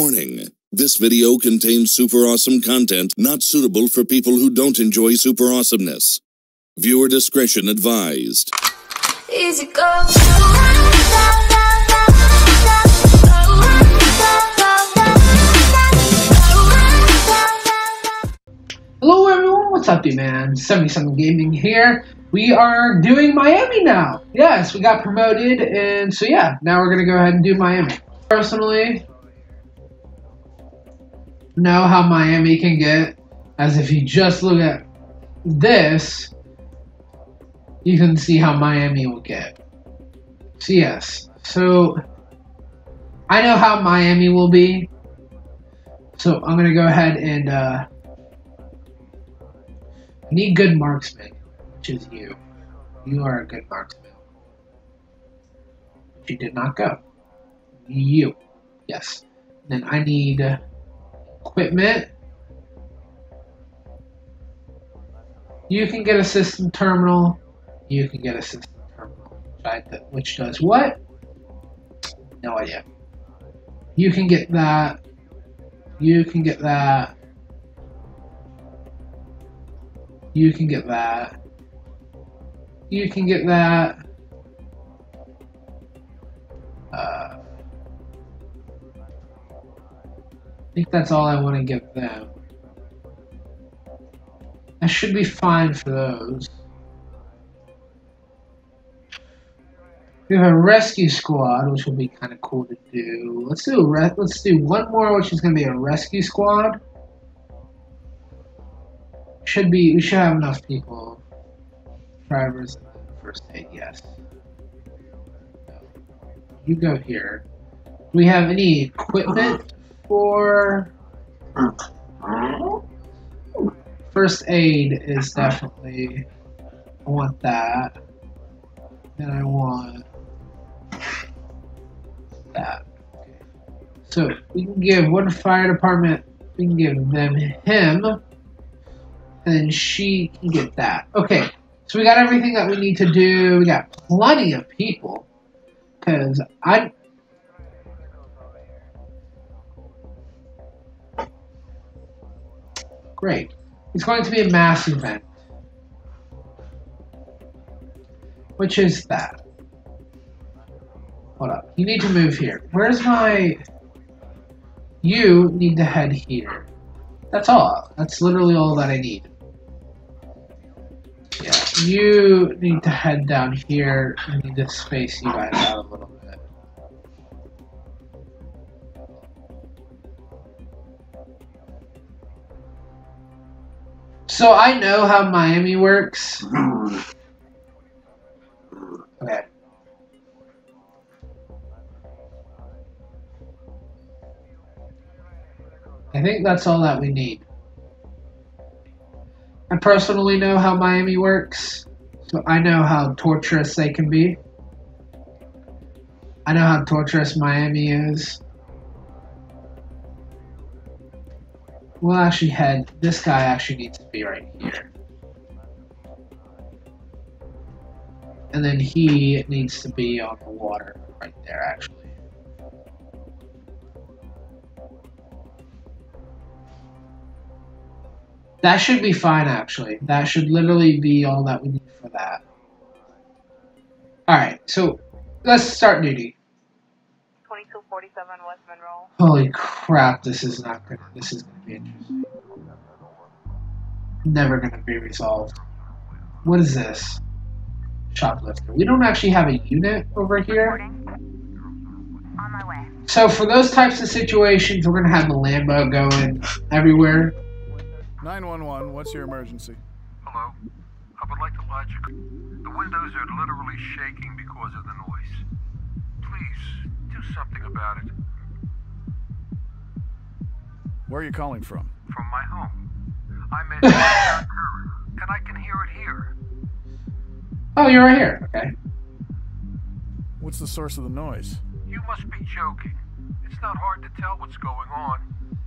Warning. This video contains super awesome content not suitable for people who don't enjoy super awesomeness. Viewer discretion advised. Easy go. Hello everyone, what's up, man? 77 Gaming here. We are doing Miami now. Yes, we got promoted, and so yeah, now we're gonna go ahead and do Miami. Personally, know how Miami can get, as if you just look at this, you can see how Miami will get. So yes, so I know how Miami will be. So I'm gonna go ahead and uh, need good marksman, which is you. You are a good marksman. But you did not go. You. Yes. Then I need equipment. You can get a system terminal. You can get a system terminal. Which does what? No idea. You can get that. You can get that. You can get that. You can get that. Think that's all I want to give them. That should be fine for those. We have a rescue squad, which will be kind of cool to do. Let's do a let's do one more, which is going to be a rescue squad. Should be we should have enough people. Drivers first aid, yes. You go here. Do we have any equipment for first aid is definitely I want that. And I want that. So we can give one fire department we can give them him and she can get that. Okay, so we got everything that we need to do. We got plenty of people. Because I... Great. It's going to be a mass event. Which is that? Hold up. You need to move here. Where's my... You need to head here. That's all. That's literally all that I need. Yeah, you need to head down here. I need to space you guys out So I know how Miami works. Okay. I think that's all that we need. I personally know how Miami works, so I know how torturous they can be. I know how torturous Miami is. We'll actually head, this guy actually needs to be right here. And then he needs to be on the water right there, actually. That should be fine, actually. That should literally be all that we need for that. Alright, so let's start duty. 2247 West Monroe. Holy crap, this is not gonna, this is gonna be interesting. Never gonna be resolved. What is this? Shoplifter. We don't actually have a unit over here. On my way. So for those types of situations, we're gonna have the Lambo going everywhere. 911, what's your emergency? Hello. I would like to lodge a... The windows are literally shaking because of the noise. Please, do something about it. Where are you calling from? From my home. I'm in and I can hear it here. Oh, you're right here. Okay. What's the source of the noise? You must be joking. It's not hard to tell what's going on.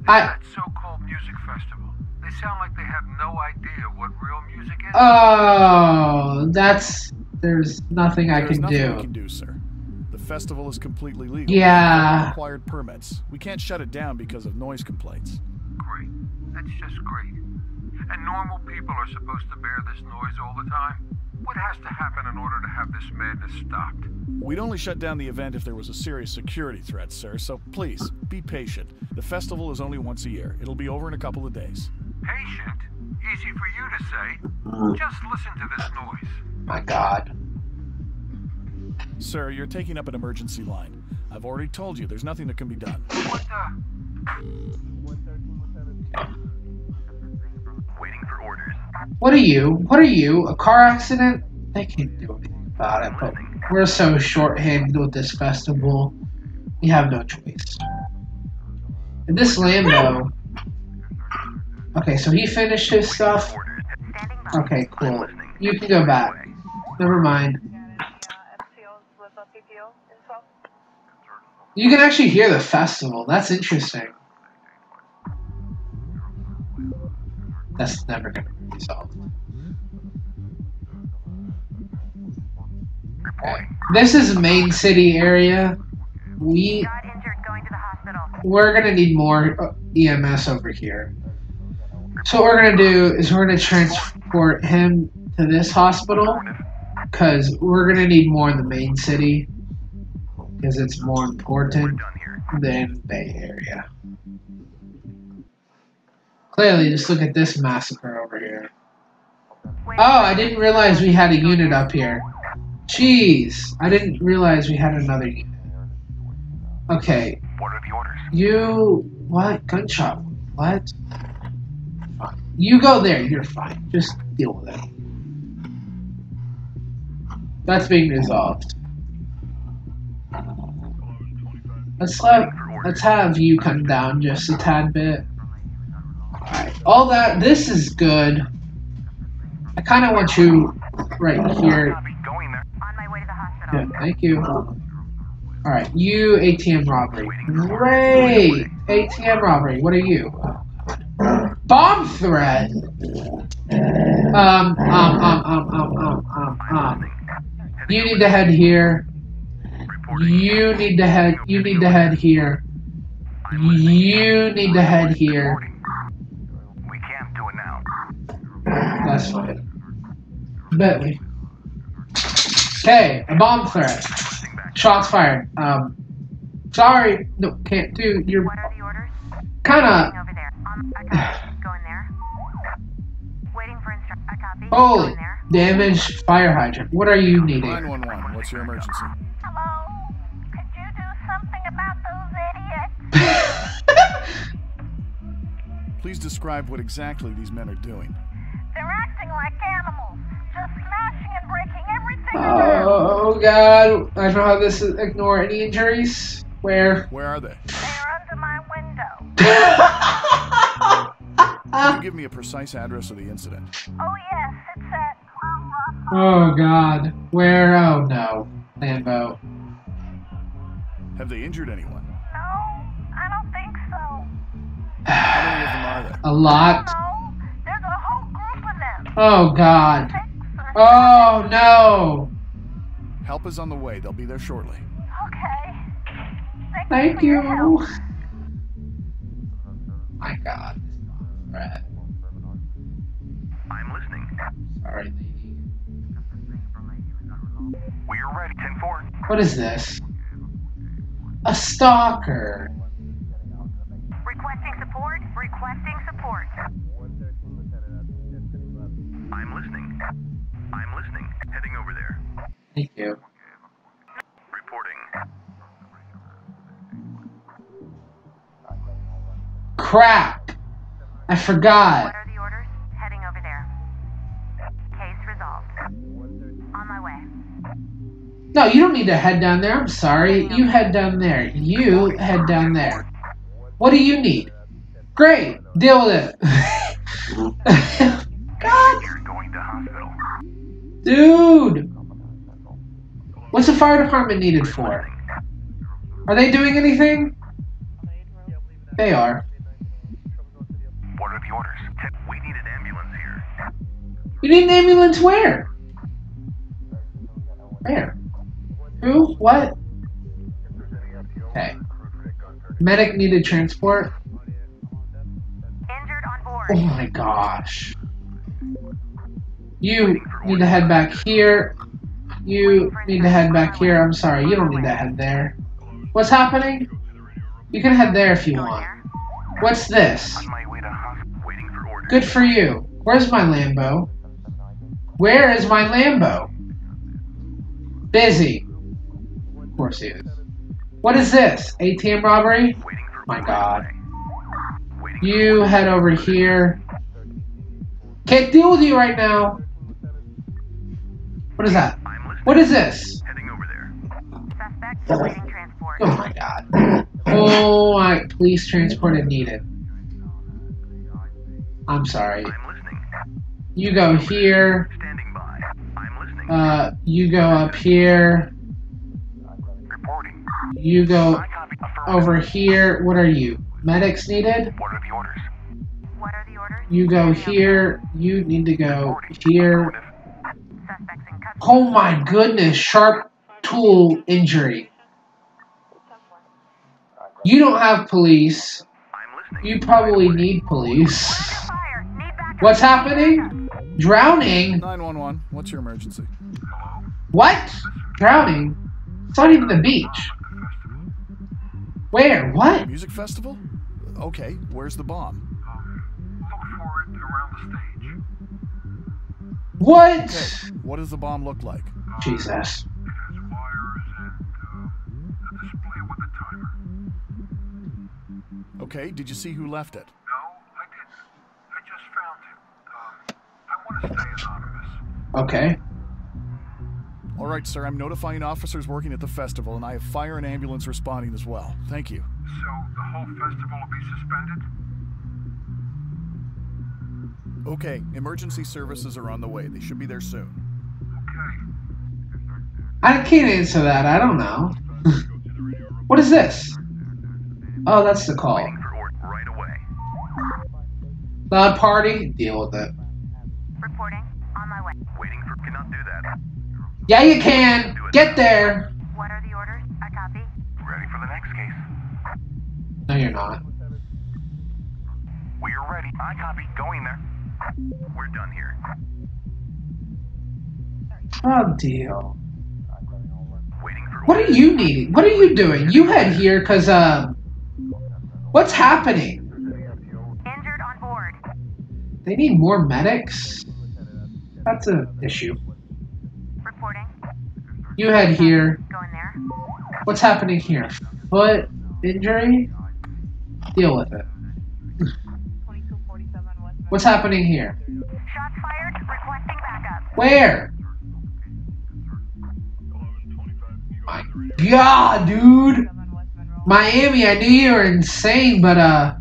It's I- that so-called music festival. They sound like they have no idea what real music is. Oh, that's there's nothing I There's can nothing do. we can do, sir. The festival is completely legal. Yeah. Required permits. We can't shut it down because of noise complaints. Great. That's just great. And normal people are supposed to bear this noise all the time? What has to happen in order to have this madness stopped? We'd only shut down the event if there was a serious security threat, sir, so please, be patient. The festival is only once a year. It'll be over in a couple of days. Patient? Easy for you to say. Just listen to this noise. My God. Sir, you're taking up an emergency line. I've already told you there's nothing that can be done. What the? Waiting for orders. What are you? What are you? A car accident? They can't do anything about it, but we're so short-handed with this festival. We have no choice. And this Lambo. Okay, so he finished his stuff. Orders. Standing by. Okay, cool. You can go back. Never mind. FCOs with a PPO info. You can actually hear the festival. That's interesting. That's never gonna be solved. Okay. This is main city area. We going to we're gonna need more uh, EMS over here. So what we're gonna do is we're gonna transport him to this hospital because we're gonna need more in the main city because it's more important than Bay Area. Clearly, just look at this massacre over here. Oh, I didn't realize we had a unit up here. Jeez, I didn't realize we had another unit. Okay, What are the orders? you what gunshot? What? Fine. You go there. You're fine. Just deal with it. That's being resolved. Let's let let's have you come down just a tad bit. Alright. All that this is good. I kinda want you right here. Yeah, thank you. Alright, you ATM robbery. Great! ATM robbery. What are you? Bomb threat! Um, um, um, um, um, um, um, um. You need to head here. You need to head, you need to head here. You need to head here. We can't do it now. That's fine. Bet me. Okay, a bomb threat. Shots fired. Um, sorry, no, can't do. You're What are the orders? kind of. over there. Um, a copy. Going there. Waiting for instru- a copy. Holy Going there. damaged fire hydrant. What are you needing? 911, what's your emergency? Please describe what exactly these men are doing. They're acting like animals. Just smashing and breaking everything in Oh, oh god, I don't know how this is. Ignore any injuries. Where? Where are they? They're under my window. Can you give me a precise address of the incident? Oh yes, it's at. oh god, where? Oh no, Lambo. Uh, have they injured anyone? A lot. No, there's a whole group of them. Oh god. Oh no. Help is on the way. They'll be there shortly. Okay. Thank, Thank for your help. you. My god. Right. I'm listening. Sorry, lady. We're ready. 10 4. What is this? A stalker. Requesting support. Requesting support. I'm listening. I'm listening. Heading over there. Thank you. Reporting. Crap. I forgot. What are the orders? Heading over there. Case resolved. On my way. No, you don't need to head down there. I'm sorry. You head down there. You head down there. What do you need? Great. Deal with it. God, You're going to hospital. dude. What's the fire department needed for? Are they doing anything? They are. What are the orders? We need an ambulance here. You need an ambulance where? Where? Who? What? Okay. Medic needed transport. Oh my gosh. You need to head back here. You need to head back here. I'm sorry, you don't need to head there. What's happening? You can head there if you want. What's this? Good for you. Where's my Lambo? Where is my Lambo? Busy. Of course he is. What is this? ATM robbery? My. God. You head over here. Can't deal with you right now. What is that? What is this? Heading over there. Suspect awaiting transport. Oh my god. Oh my police transport is needed. I'm sorry. You go here. Standing by. I'm listening. Uh, you go up here. You go I copy. Affirmative. over here. What are you? Medics needed? You go here. You need to go here. Affirmative. Suspects in custody. Oh my goodness, sharp tool injury. You don't have police. You probably need police. Fire. Need backup. What's happening? Drowning? 911, what's your emergency? What? Drowning? It's not even the beach. Where? What? Music festival? Okay, where's the bomb? What? Okay, what does the bomb look like? Jesus. It has wires and uh, a display with a timer. Okay, did you see who left it? No, I didn't. I just found it. Um, I want to stay anonymous. Okay. All right, sir, I'm notifying officers working at the festival, and I have fire and ambulance responding as well. Thank you. So the whole festival will be suspended? Okay, emergency services are on the way. They should be there soon. Okay. I can't answer that. I don't know. what is this? Oh, that's the call. Waiting right away. Loud party? Deal with it. Reporting. On my way. Waiting for cannot do that. Yeah, you can. Get there. What are the orders? I copy. Ready for the next case. No, you're not. We're ready. I copy. Going there. We're done here. Oh, deal. What are you needing? What are you doing? You head here because, um, what's happening? Injured on board. They need more medics? That's an issue. Reporting. You head here. Going there. What's happening here? Foot injury? Deal with it. What's happening here? Shots fired. Requesting backup. Where? My God, dude! Miami, I knew you were insane, but uh,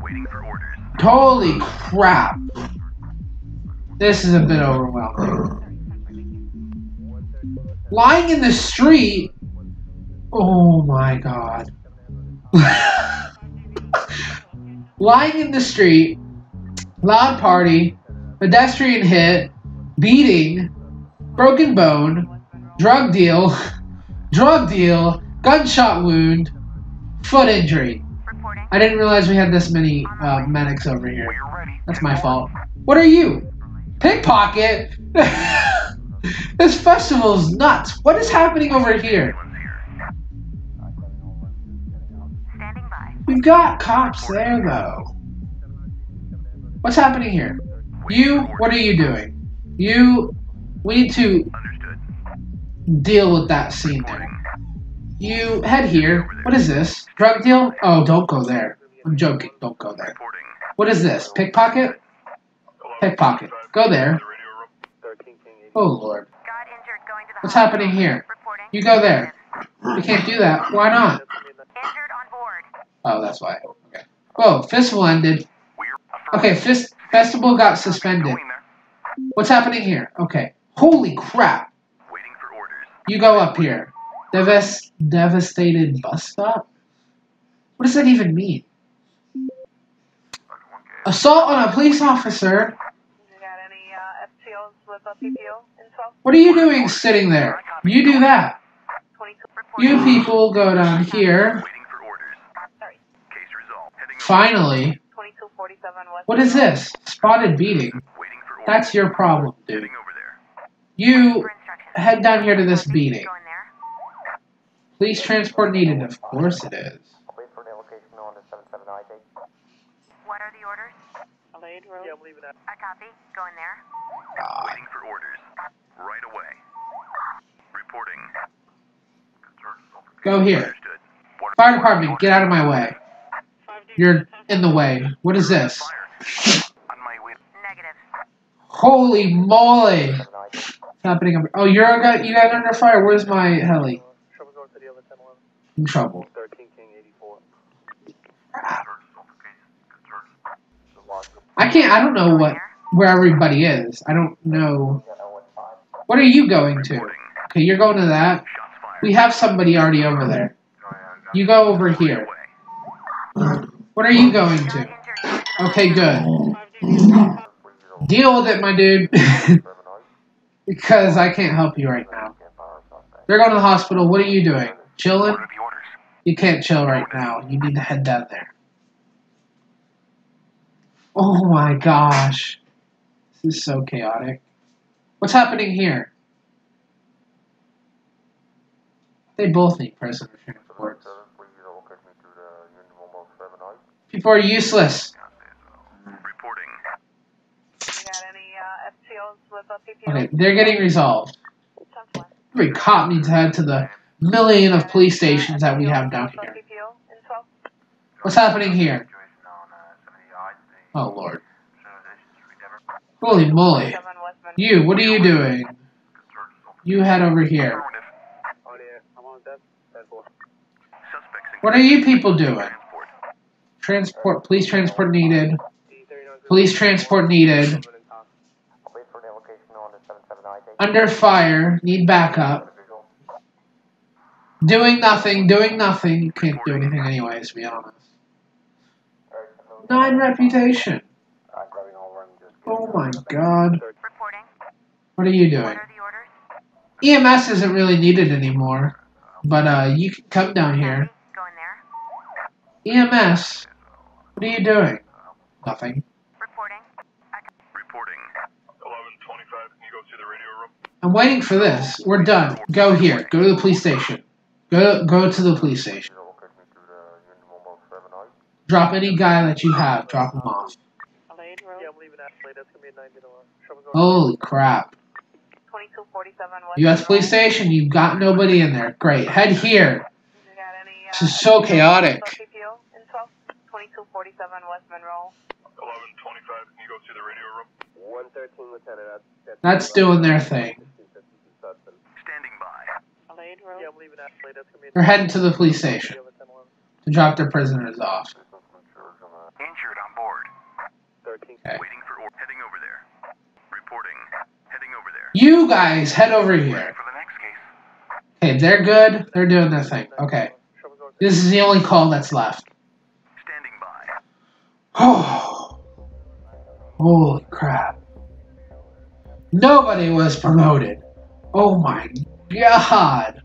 Waiting for orders. holy crap. This is a bit overwhelming. Lying in the street? Oh my god. Lying in the street, loud party, pedestrian hit, beating, broken bone, drug deal, drug deal, gunshot wound, foot injury. I didn't realize we had this many uh, medics over here. That's my fault. What are you? Pickpocket? this festival's nuts. What is happening over here? Ambulance here. Standing by. We've got cops there, though. What's happening here? You, what are you doing? You, we need to deal with that scene there. You head here. What is this? Drug deal? Oh, don't go there. I'm joking. Don't go there. What is this? Pickpocket? Pickpocket. Go there. Oh, Lord. Got injured going to the What's happening here? You go there. We can't do that. Why not? Injured on board. Oh, that's why. Okay. Whoa, festival ended. We're Okay, fest- festival got suspended. What's happening here? Okay. Holy crap. Waiting for orders. You go up here. Devas- devastated bus stop? What does that even mean? Assault on a police officer? You got any uh, FTOs with a PPO info? What are you doing sitting there? You do that. You people go down here. Waiting for orders. Sorry. Case resolved. Heading over. Finally. 2247 West. What is this? Spotted beating. Waiting for orders. That's your problem, dude. Heading over there. You head down here to this beating. Go in there. Police transport needed. Of course it is. Wait for the location on the 77 IG. What are the orders? Lade Road. Yeah, I'm leaving that. I copy. Go in there. God. Waiting for orders. Right away. Reporting. Go here. Fire department, get out of my way. You're in the way. What is this? Holy moly! 7 What's happening? Over- oh, you're guy, you are under fire. Where's my heli? Trouble going to the other 1011. In trouble. 13 King 84. I can't. I don't know what where everybody is. I don't know. What are you going to? Okay, you're going to that. We have somebody already over there. You go over here. What are you going to? Okay, good. Deal with it, my dude. because I can't help you right now. They're going to the hospital. What are you doing? Chilling? What are the orders? You can't chill right now. You need to head down there. Oh my gosh. This is so chaotic. What's happening here? They both need prisoner transports. People are useless. Reporting. You got any uh, FTOs with a PPO? Okay, they're getting resolved. Every cop needs to head to the million of police stations that we have down here. PPO in 12. What's happening here? Oh lord. Holy moly. You, what are you doing? You head over here. Affirmative. Oh, yeah. I'm on that. That boy. Suspects in What are you people doing? Transport. Police transport needed. Police transport needed. Wait for the location on the 77 IG. Under fire, need backup. Doing nothing, doing nothing. You can't do anything anyways, to be honest. Nine reputation. Oh my god. What are you doing? EMS isn't really needed anymore. But uh you can come down here. EMS. What are you doing? Nothing. Reporting. Reporting. 1125. Can you go to the radio room? I'm waiting for this. We're done. Go here. Go to the police station. Go go to the police station. Drop any guy that you have. Drop him off. Lade Road. Yeah, I'm leaving that. Lade. That's going to be a 90 to 1. Trouble going Holy crap. 2247 U.S. police station. You've got nobody in there. Great. Head here. You got any uh, This is so chaotic. PPO in 12? 2247 West Monroe. 1125. Can you go to the radio room? 113 Lieutenant. That's doing their thing. Standing by. Lade Road. Yeah, I'm leaving that. Lade. That's going to be a They're heading to the police station the other 1011. to drop their prisoners off. Injured on board. 13. Okay. Waiting for or heading over there. Reporting. Heading over there. You guys head over here. For the next case. Okay, they're good. They're doing their thing. Okay. This is the only call that's left. Oh. Holy crap. Nobody was promoted. Oh my god.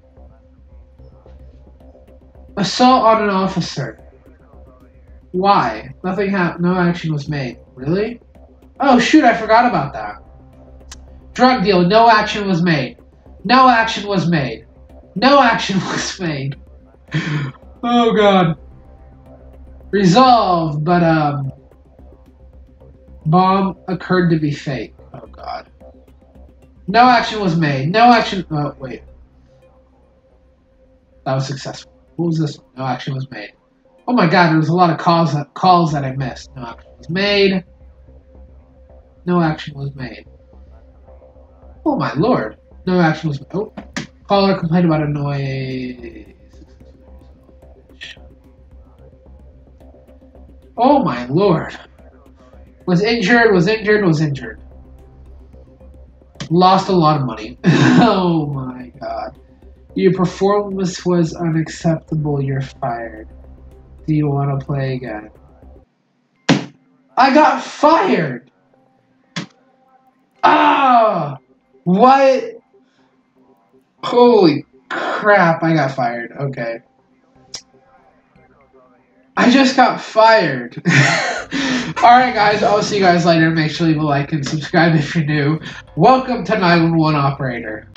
Assault on an officer. Why? Nothing happened. No action was made. Really? Oh shoot, I forgot about that. Drug deal. No action was made. No action was made. No action was made. oh god. Resolved, but um bomb occurred to be fake. Oh god. No action was made. No action oh wait. That was successful. What was this? No action was made. Oh my god, there was a lot of calls that calls that I missed. No action was made. No action was made. Oh my lord. No action was made. oh caller complained about a noise. Oh my lord. Was injured, was injured, was injured. Lost a lot of money. oh my god. Your performance was unacceptable. You're fired. Do you want to play again? I got fired! Ah! What? Holy crap, I got fired. Okay. I just got fired. Alright, guys, I'll see you guys later. Make sure you leave a like and subscribe if you're new. Welcome to 911 Operator.